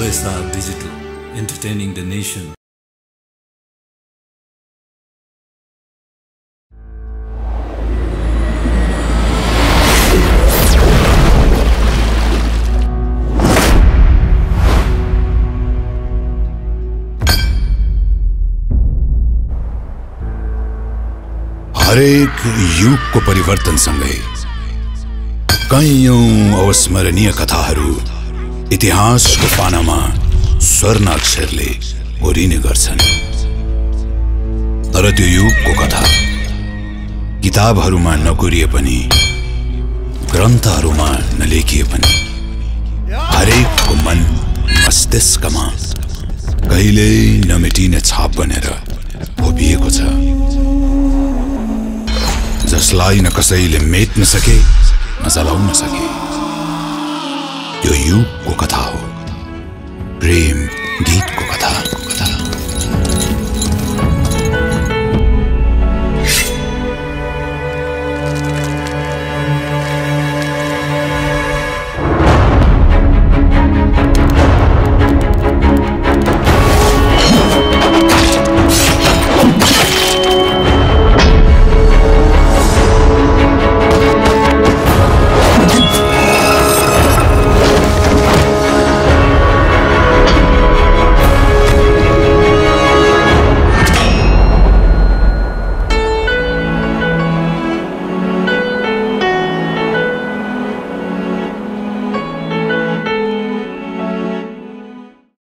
OSR Digital, entertaining the nation. हरेक युगको परिवर्तनसँगै कैयौं अविस्मरणीय कथाहरू इतिहासको पानामा स्वर्ण अक्षरले कोरिने गर्छन्। तर त्यो युगको कथा किताबहरूमा नकोरिए पनि ग्रन्थहरूमा नलेखिए पनि हरेकको मन मस्तिष्कमा कहिल्यै नमेटिने छाप बनेर खोपिएको छ। जसलाई न कसैले मेट्न सके न जलाउन सके। त्यो युगको कथा हो प्रेम गीतको कथा